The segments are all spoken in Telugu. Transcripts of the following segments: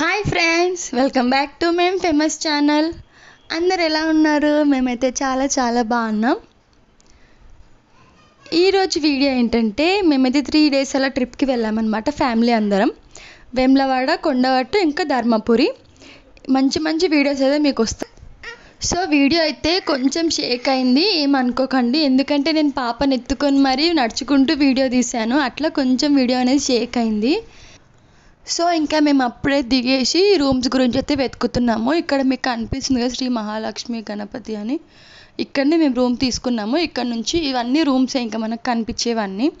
Hi friends welcome back to ma'am famous channel అందరు ఎలా ఉన్నారు? మేమైతే చాలా చాలా బాగున్నాం. ఈరోజు వీడియో ఏంటంటే మేమైతే త్రీ డేస్ అలా ట్రిప్కి వెళ్ళామన్నమాట ఫ్యామిలీ అందరం. వేములవాడ కొండవట్టు ఇంకా ధర్మపురి. మంచి మంచి వీడియోస్ అయితే మీకు వస్తాయి. సో వీడియో అయితే కొంచెం షేక్ అయింది ఏమనుకోకండి ఎందుకంటే నేను పాపని ఎత్తుకొని మరీ నడుచుకుంటూ వీడియో తీశాను. అట్లా కొంచెం వీడియో అనేది షేక్ అయింది. సో ఇంకా మేము అప్పుడే దిగేసి రూమ్స్ గురించి అయితే వెతుకుతున్నాము. ఇక్కడ మీకు కనిపిస్తుంది కదా శ్రీ మహాలక్ష్మి గణపతి అని. ఇక్కడనే మేము రూమ్ తీసుకున్నాము. ఇక్కడ నుంచి ఇవన్నీ రూమ్స్ ఇంకా మనకు కనిపించేవన్నీ.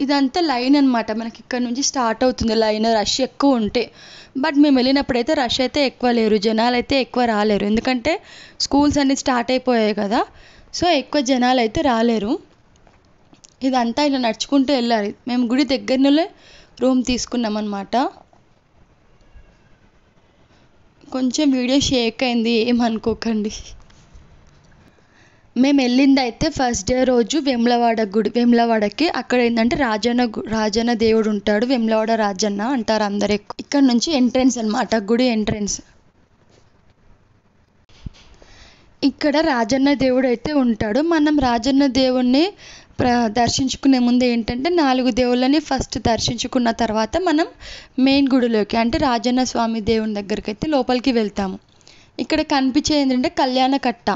ఇదంతా లైన్ అనమాట మనకి ఇక్కడ నుంచి స్టార్ట్ అవుతుంది లైన్ రష్ ఎక్కువ ఉంటే. బట్ మేము వెళ్ళినప్పుడైతే రష్ అయితే ఎక్కువ లేరు. జనాలు అయితే ఎక్కువ రాలేరు. ఎందుకంటే స్కూల్స్ అన్నీ స్టార్ట్ అయిపోయాయి కదా. సో ఎక్కువ జనాలు అయితే రాలేరు. ఇదంతా ఇలా నడుచుకుంటూ వెళ్ళాలి. మేము గుడి దగ్గరనే రూమ్ తీసుకున్నాం అనమాట కొంచెం వీడియో షేక్ అయింది ఏమనుకోకండి. మేము వెళ్ళింది అయితే ఫస్ట్ డే రోజు వెమ్లవాడ గుడి వెమ్లవాడకి అక్కడ ఏంటంటే రాజన్న గు- రాజన్న దేవుడు ఉంటాడు వెమ్లవాడ రాజన్న అంటారు అందరు ఎక్కువ ఇక్కడ నుంచి ఎంట్రన్స్ అనమాట గుడి ఎంట్రన్స్. ఇక్కడ రాజన్న దేవుడు అయితే ఉంటాడు మనం రాజన్న దేవుణ్ణి ప్ర దర్శించుకునే ముందు ఏంటంటే నాలుగు దేవుళ్ళని ఫస్ట్ దర్శించుకున్న తర్వాత మనం మెయిన్ గుడిలోకి అంటే రాజన్న స్వామి దేవుని దగ్గరికి అయితే లోపలికి వెళ్తాము. ఇక్కడ కనిపించే ఏంటంటే కళ్యాణ కట్ట.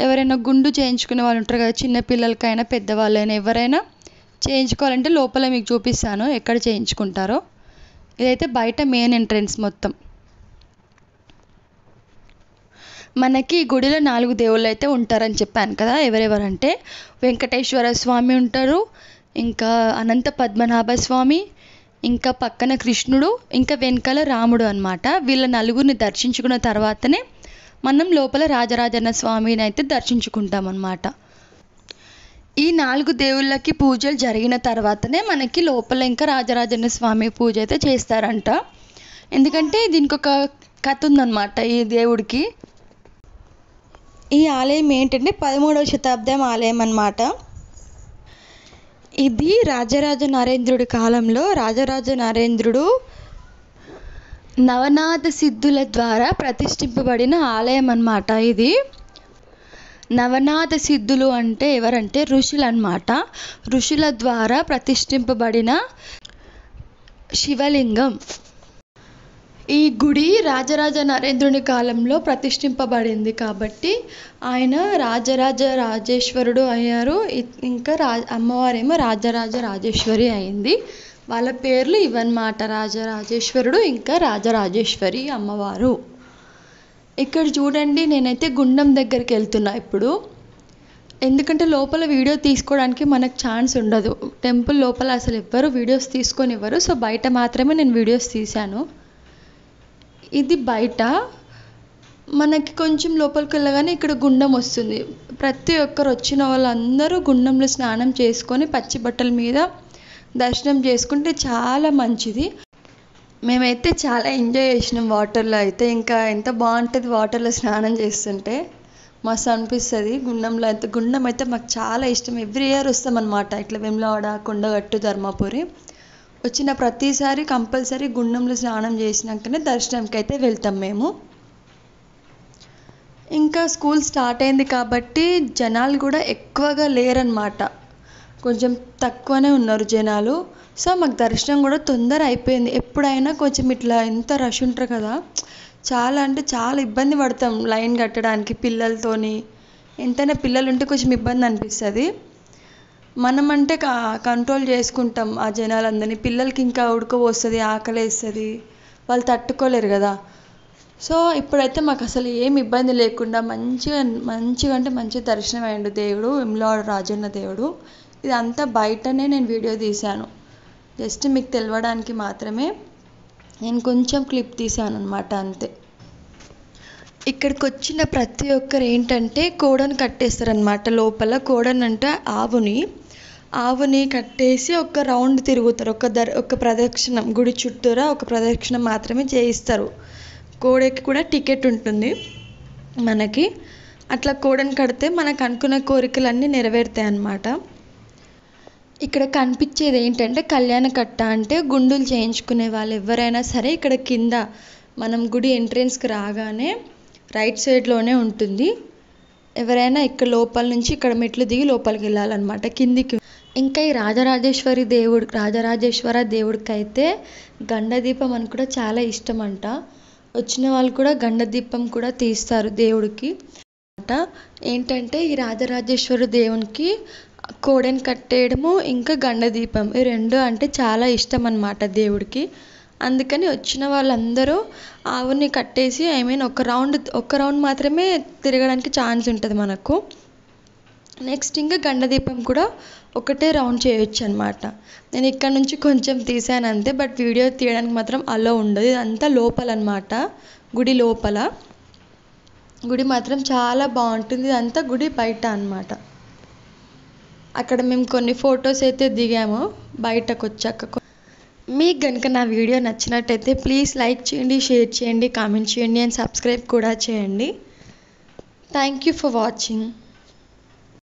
ఎవరైనా గుండు చేయించుకునే వాళ్ళు ఉంటారు కదా చిన్నపిల్లలకైనా పెద్దవాళ్ళైనా ఎవరైనా చేయించుకోవాలంటే లోపల మీకు చూపిస్తాను ఎక్కడ చేయించుకుంటారో. ఇదైతే బయట మెయిన్ ఎంట్రన్స్ మొత్తం. మనకి గుడిలో నాలుగు దేవుళ్ళు అయితే ఉంటారని చెప్పాను కదా ఎవరెవరంటే వెంకటేశ్వర స్వామి ఉంటారు ఇంకా అనంత పద్మనాభ స్వామి ఇంకా పక్కన కృష్ణుడు ఇంకా వెనకాల రాముడు అన్నమాట. వీళ్ళ నలుగురిని దర్శించుకున్న తర్వాతనే మనం లోపల రాజరాజన్న స్వామిని అయితే దర్శించుకుంటాం అన్నమాట. ఈ నాలుగు దేవుళ్ళకి పూజలు జరిగిన తర్వాతనే మనకి లోపల ఇంకా రాజరాజన్న స్వామి పూజ అయితే చేస్తారంట. ఎందుకంటే దీనికి ఒక కథ ఉందన్నమాట ఈ దేవుడికి. ఈ ఆలయం ఏంటంటే పదమూడవ శతాబ్దం ఆలయం అన్నమాట. ఇది రాజరాజ నరేంద్రుడి కాలంలో రాజరాజ నరేంద్రుడు నవనాథ సిద్ధుల ద్వారా ప్రతిష్ఠింపబడిన ఆలయం అన్నమాట ఇది. నవనాథ సిద్ధులు అంటే ఎవరంటే ఋషులు అన్నమాట. ఋషుల ద్వారా ప్రతిష్ఠింపబడిన శివలింగం. ఈ గుడి రాజరాజ నరేంద్రుని కాలంలో ప్రతిష్ఠింపబడింది కాబట్టి ఆయన రాజరాజ రాజేశ్వరుడు అయ్యారు. ఇంకా రా అమ్మవారేమో రాజరాజ రాజేశ్వరి అయింది. వాళ్ళ పేర్లు ఇవన్నమాట రాజరాజేశ్వరుడు ఇంకా రాజరాజేశ్వరి అమ్మవారు. ఇక్కడ చూడండి నేనైతే గుండం దగ్గరికి వెళ్తున్నా ఇప్పుడు. ఎందుకంటే లోపల వీడియో తీసుకోవడానికి మనకు ఛాన్స్ ఉండదు. టెంపుల్ లోపల అసలు ఎవ్వరు వీడియోస్ తీసుకొని ఇవ్వరు. సో బయట మాత్రమే నేను వీడియోస్ తీశాను. ఇది బయట. మనకి కొంచెం లోపలికి వెళ్ళగానే ఇక్కడ గుండం వస్తుంది. ప్రతి ఒక్కరు వచ్చిన వాళ్ళందరూ గుండంలో స్నానం చేసుకొని పచ్చి బట్టల మీద దర్శనం చేసుకుంటే చాలా మంచిది. మేమైతే చాలా ఎంజాయ్ చేసినాం వాటర్లో అయితే. ఇంకా ఎంత బాగుంటుంది వాటర్లో స్నానం చేస్తుంటే. మస్తు అనిపిస్తుంది. గుండంలో అయితే గుండం అయితే మాకు చాలా ఇష్టం. ఎవ్రీ ఇయర్ వస్తామన్నమాట. ఇట్లా వెమ్లవాడ కొండగట్టు ధర్మపురి. వచ్చిన ప్రతిసారి కంపల్సరీ గుండంలో స్నానం చేసినాకనే దర్శనంకి అయితే వెళ్తాం మేము. ఇంకా స్కూల్ స్టార్ట్ అయింది కాబట్టి జనాలు కూడా ఎక్కువగా లేరనమాట కొంచెం తక్కువనే ఉన్నారు జనాలు. సో మాకు దర్శనం కూడా తొందర అయిపోయింది. ఎప్పుడైనా కొంచెం ఇట్లా ఎంత రష్ ఉంటారు కదా చాలా అంటే చాలా ఇబ్బంది పడతాం లైన్ కట్టడానికి పిల్లలతోని. ఎంతైనా పిల్లలు ఉంటే కొంచెం ఇబ్బంది అనిపిస్తుంది. మనం అంటే కంట్రోల్ చేసుకుంటాం ఆ జనాలందరినీ. పిల్లలకి ఇంకా ఉడకపోస్తుంది ఆకలేస్తుంది వాళ్ళు తట్టుకోలేరు కదా. సో ఇప్పుడైతే మాకు అసలు ఏం ఇబ్బంది లేకుండా మంచిగా మంచిగా అంటే మంచి దర్శనం అయ్యిండు దేవుడు విమ్లవాడ రాజన్న దేవుడు. ఇదంతా బయటనే నేను వీడియో తీశాను. జస్ట్ మీకు తెలవడానికి మాత్రమే నేను కొంచెం క్లిప్ తీశాను అనమాట అంతే. ఇక్కడికి వచ్చిన ప్రతి ఒక్కరు ఏంటంటే కోడను కట్టేస్తారనమాట లోపల. కోడన్ అంటే ఆవుని. ఆవుని కట్టేసి ఒక రౌండ్ తిరుగుతారు. ఒక దర్ ఒక ప్రదక్షిణం గుడి చుట్టూరా ఒక ప్రదక్షిణం మాత్రమే చేయిస్తారు. కోడెకి కూడా టికెట్ ఉంటుంది మనకి. అట్లా కోడని కడితే మనకు అనుకున్న కోరికలన్నీ నెరవేరుతాయి అన్నమాట. ఇక్కడ కనిపించేది ఏంటంటే కళ్యాణ కట్ట అంటే గుండులు చేయించుకునే వాళ్ళు ఎవరైనా సరే ఇక్కడ కింద మనం గుడి ఎంట్రెన్స్కి రాగానే రైట్ సైడ్లోనే ఉంటుంది. ఎవరైనా ఇక్కడ లోపల నుంచి ఇక్కడ మెట్లు దిగి లోపలికి వెళ్ళాలన్నమాట. కిందికి ఇంకా ఈ రాజరాజేశ్వరి దేవుడు రాజరాజేశ్వర దేవుడికైతే గండదీపం అని కూడా చాలా ఇష్టం అంట వచ్చిన వాళ్ళు కూడా గండదీపం కూడా తీస్తారు దేవుడికి. అంట ఏంటంటే ఈ రాజరాజేశ్వరి దేవునికి కోడెని కట్టేయడము ఇంకా గండదీపం. ఈ రెండు అంటే చాలా ఇష్టం అన్నమాట దేవుడికి. అందుకని వచ్చిన వాళ్ళందరూ ఆవుని కట్టేసి ఐ మీన్ ఒక రౌండ్ ఒక రౌండ్ మాత్రమే తిరగడానికి ఛాన్స్ ఉంటుంది మనకు. నెక్స్ట్ ఇంకా గండదీపం కూడా ఒకటే రౌండ్ చేయొచ్చు అనమాట నేను ఇక్కడ నుంచి కొంచెం తీసాను అంతే బట్ వీడియో తీయడానికి మాత్రం అలో ఉండదు. ఇదంతా లోపల అనమాట గుడి లోపల. గుడి మాత్రం చాలా బాగుంటుంది. ఇదంతా గుడి బయట అనమాట అక్కడ మేము కొన్ని ఫొటోస్ అయితే దిగాము బయటకు వచ్చాక. మీకు కనుక నా వీడియో నచ్చినట్టయితే ప్లీజ్ లైక్ చేయండి షేర్ చేయండి కామెంట్ చేయండి అండ్ సబ్స్క్రైబ్ కూడా చేయండి. Thank you for watching